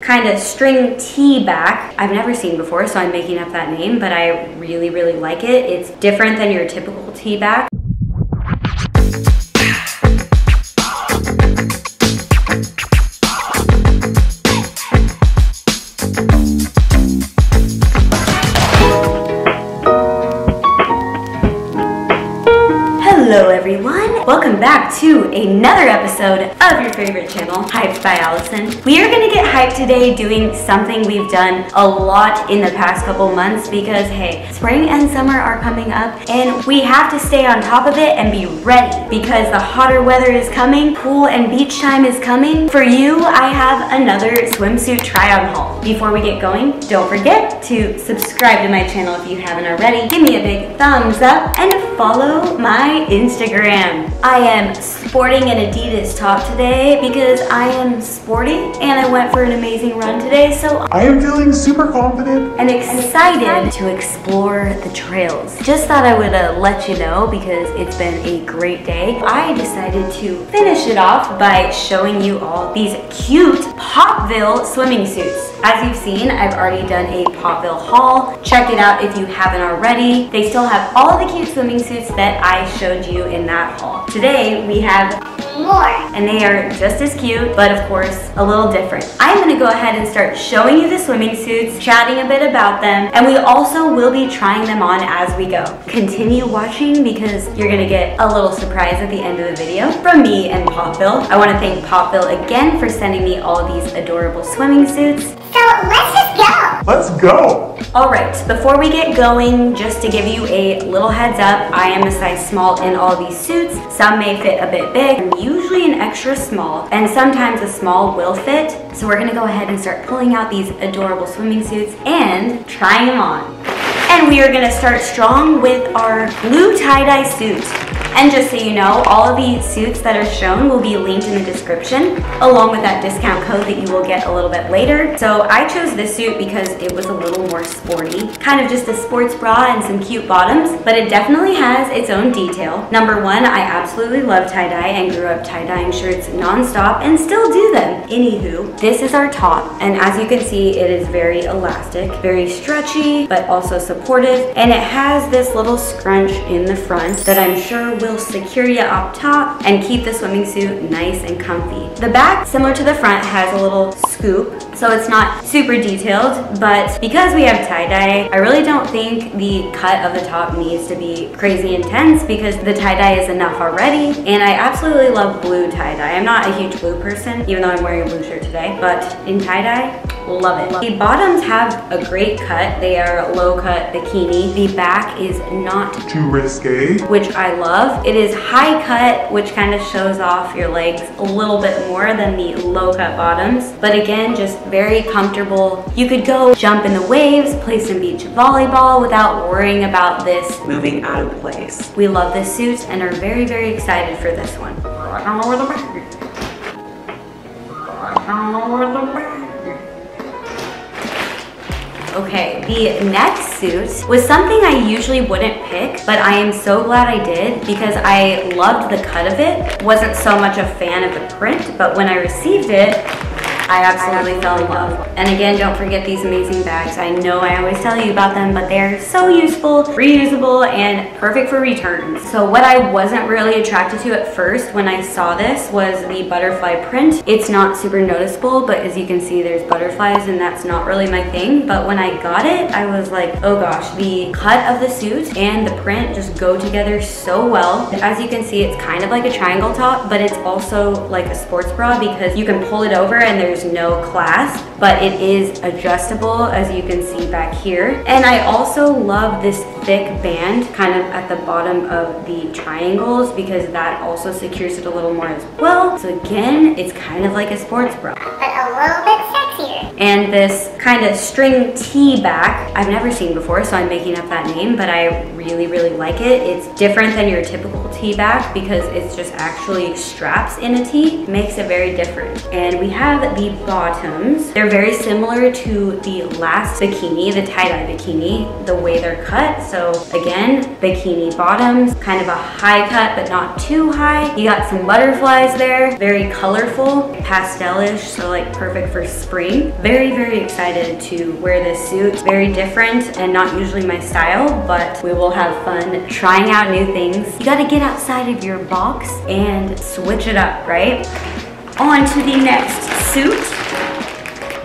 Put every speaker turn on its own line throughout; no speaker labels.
kind of string T-back. I've never seen before, so I'm making up that name, but I really, really like it. It's different than your typical T-back. Welcome back to another episode of your favorite channel, Hyped by Alison. We are gonna get hyped today doing something we've done a lot in the past couple months because hey, spring and summer are coming up and we have to stay on top of it and be ready because the hotter weather is coming, pool and beach time is coming. For you, I have another swimsuit try-on haul. Before we get going, don't forget to subscribe to my channel if you haven't already. Give me a big thumbs up and follow my Instagram. I am sporting an Adidas top today because I am sporty and I went for an amazing run today, so
I am feeling super confident.
and excited to explore the trails. Just thought I would uh, let you know because it's been a great day. I decided to finish it off by showing you all these cute Popvil swimming suits. As you've seen, I've already done a Popvil haul. Check it out if you haven't already. They still have all the cute swimming suits that I showed you in that haul. Today we have
more.
and they are just as cute, but of course, a little different. I'm gonna go ahead and start showing you the swimming suits, chatting a bit about them, and we also will be trying them on as we go. Continue watching because you're gonna get a little surprise at the end of the video from me and Popvil. I wanna thank Popvil again for sending me all these adorable swimming suits.
So let's.
Let's go.
All right, before we get going, just to give you a little heads up, I am a size small in all these suits. Some may fit a bit big, I'm usually an extra small, and sometimes a small will fit. So we're gonna go ahead and start pulling out these adorable swimming suits and trying them on. And we are gonna start strong with our blue tie-dye suit. And just so you know, all of the suits that are shown will be linked in the description, along with that discount code that you will get a little bit later. So I chose this suit because it was a little more sporty. Kind of just a sports bra and some cute bottoms, but it definitely has its own detail. Number one, I absolutely love tie-dye and grew up tie-dyeing shirts nonstop and still do them. Anywho, this is our top, and as you can see, it is very elastic, very stretchy, but also supportive, and it has this little scrunch in the front that I'm sure will secure you up top and keep the swimming suit nice and comfy. The back, similar to the front, has a little scoop, so it's not super detailed, but because we have tie-dye, I really don't think the cut of the top needs to be crazy intense because the tie-dye is enough already, and I absolutely love blue tie-dye. I'm not a huge blue person, even though I'm wearing a blue shirt today, but in tie-dye, love it. The bottoms have a great cut. They are low cut bikini. The back is not
Too risque.
which I love. It is high cut, which kind of shows off your legs a little bit more than the low cut bottoms. But again, just very comfortable. You could go jump in the waves, play some beach volleyball without worrying about this.
moving out of place.
We love this suit and are very, very excited for this one. I don't know where the bag is. I don't know where the bag is. Okay, the next suit was something I usually wouldn't pick, but I am so glad I did because I loved the cut of it. Wasn't so much a fan of the print, but when I received it, I absolutely fell in love. And again, don't forget these amazing bags. I know I always tell you about them, but they're so useful, reusable, and perfect for returns. So what I wasn't really attracted to at first when I saw this was the butterfly print. It's not super noticeable, but as you can see, there's butterflies and that's not really my thing. But when I got it, I was like, oh gosh, the cut of the suit and the print just go together so well. As you can see, it's kind of like a triangle top, but it's also like a sports bra because you can pull it over and there's no clasp, but it is adjustable as you can see back here. And I also love this thick band kind of at the bottom of the triangles because that also secures it a little more as well. So again, it's kind of like a sports bra.
But a little.
And this kind of string T-back. I've never seen before, so I'm making up that name, but I really, really like it. It's different than your typical T-back because it's just actually straps in a tee. Makes it very different. And we have the bottoms. They're very similar to the last bikini, the tie-dye bikini, the way they're cut. So again, bikini bottoms, kind of a high cut, but not too high. You got some butterflies there, very colorful, pastelish, so like perfect for spring. Very, very excited to wear this suit. Very different and not usually my style, but we will have fun trying out new things. You gotta get outside of your box and switch it up, right? On to the next suit.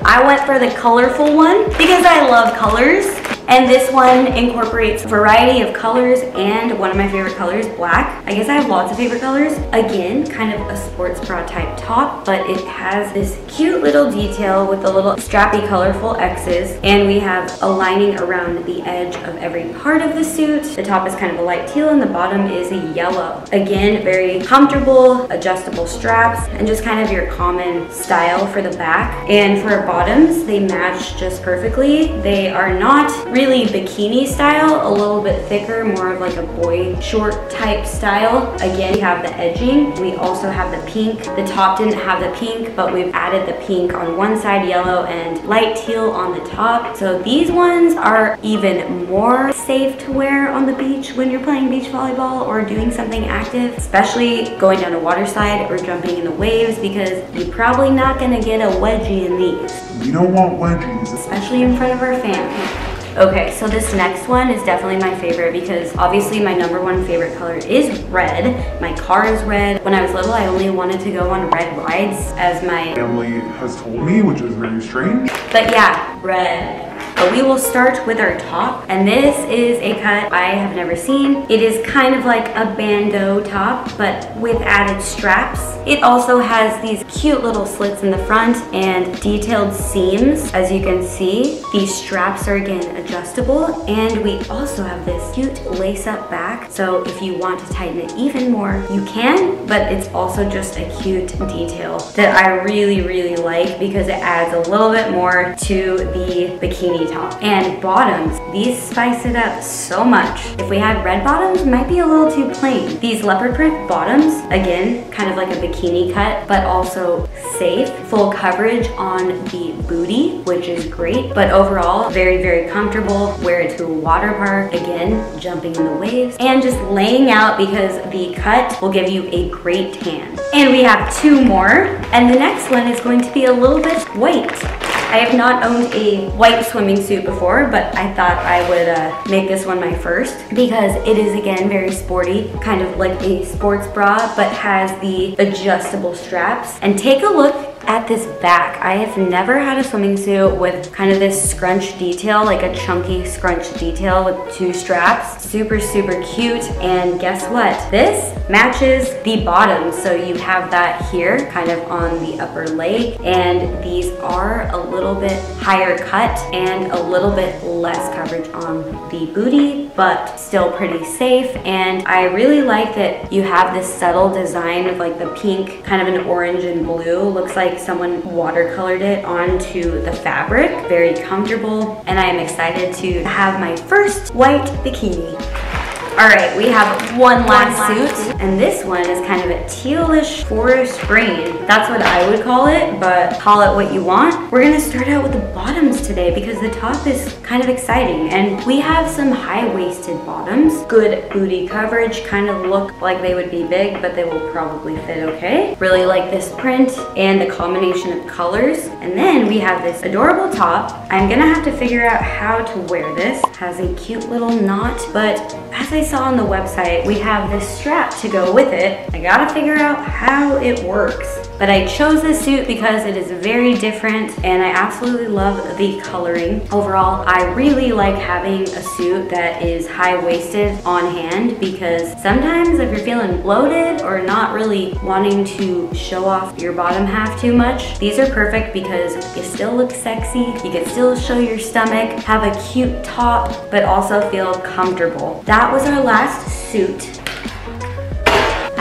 I went for the colorful one because I love colors. And this one incorporates a variety of colors and one of my favorite colors, black. I guess I have lots of favorite colors. Again, kind of a sports bra type top, but it has this cute little detail with the little strappy colorful X's. And we have a lining around the edge of every part of the suit. The top is kind of a light teal and the bottom is a yellow. Again, very comfortable, adjustable straps, and just kind of your common style for the back. And for bottoms, they match just perfectly. They are not really bikini style, a little bit thicker, more of like a boy short type style. Again, we have the edging. We also have the pink. The top didn't have the pink, but we've added the pink on one side yellow and light teal on the top. So these ones are even more safe to wear on the beach when you're playing beach volleyball or doing something active, especially going down a water slide or jumping in the waves because you're probably not gonna get a wedgie in these.
We don't want wedgies.
Especially in front of our family. Okay, so this next one is definitely my favorite because obviously my number one favorite color is red. My car is red. When I was little, I only wanted to go on red rides as my
Family has told me, which is very strange.
But yeah, red. But we will start with our top. And this is a cut I have never seen. It is kind of like a bandeau top, but with added straps. It also has these cute little slits in the front and detailed seams, as you can see. These straps are again adjustable. And we also have this cute lace up back. So if you want to tighten it even more, you can, but it's also just a cute detail that I really, really like because it adds a little bit more to the bikini top. And bottoms, these spice it up so much. If we had red bottoms, might be a little too plain. These leopard print bottoms, again, kind of like a bikini cut, but also safe. Full coverage on the booty, which is great, but overall, very, very comfortable. Wear it to a water park, again, jumping in the waves, and just laying out because the cut will give you a great tan. And we have two more, and the next one is going to be a little bit white. I have not owned a white swimming suit before, but I thought I would uh, make this one my first because it is again very sporty, kind of like a sports bra, but has the adjustable straps. And take a look at this back. I have never had a swimming suit with kind of this scrunch detail, like a chunky scrunch detail with two straps. Super, super cute. And guess what? This matches the bottom. So you have that here kind of on the upper leg. And these are a little bit higher cut and a little bit less coverage on the booty, but still pretty safe. And I really like that you have this subtle design of like the pink, kind of an orange and blue. Looks like someone watercolored it onto the fabric. Very comfortable. And I am excited to have my first white bikini. All right, we have one last, one last suit, suit, and this one is kind of a tealish forest green. That's what I would call it, but call it what you want. We're gonna start out with the bottoms today because the top is kind of exciting, and we have some high-waisted bottoms. Good booty coverage, kind of look like they would be big, but they will probably fit okay. Really like this print and the combination of colors. And then we have this adorable top. I'm gonna have to figure out how to wear this. Has a cute little knot, but as I saw on the website, we have this strap to go with it. I gotta figure out how it works. But I chose this suit because it is very different and I absolutely love the coloring. Overall, I really like having a suit that is high-waisted on hand because sometimes if you're feeling bloated or not really wanting to show off your bottom half too much, these are perfect because you still look sexy, you can still show your stomach, have a cute top, but also feel comfortable. That was our last suit.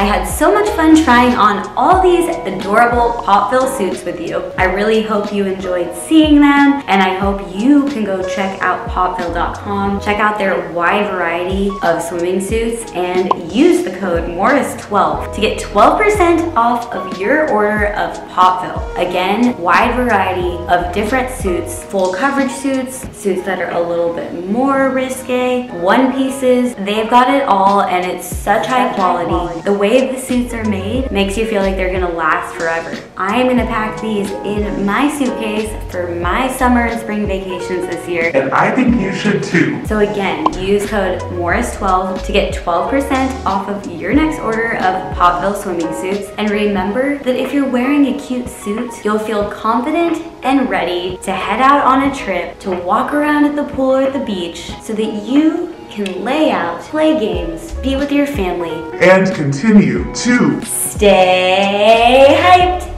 I had so much fun trying on all these adorable Popvil suits with you. I really hope you enjoyed seeing them and I hope you can go check out popvil.com, check out their wide variety of swimming suits and use the code Morris12 to get 12% off of your order of Popvil. Again, wide variety of different suits, full coverage suits, suits that are a little bit more risque, one pieces, they've got it all and it's such high quality. The way the suits are made makes you feel like they're gonna last forever. I am gonna pack these in my suitcase for my summer and spring vacations this year.
And I think you should too.
So again, use code Morris12 to get 12% off of your next order of Popvil swimming suits. And remember that if you're wearing a cute suit, you'll feel confident and ready to head out on a trip to walk around at the pool or at the beach so that you can lay out, play games, be with your family,
And continue to
stay hyped.